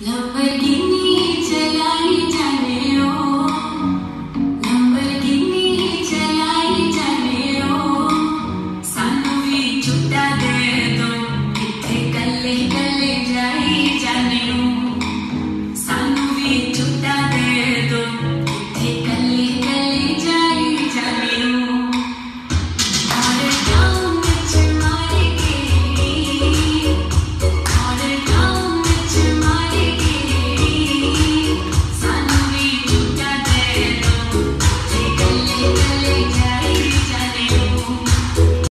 La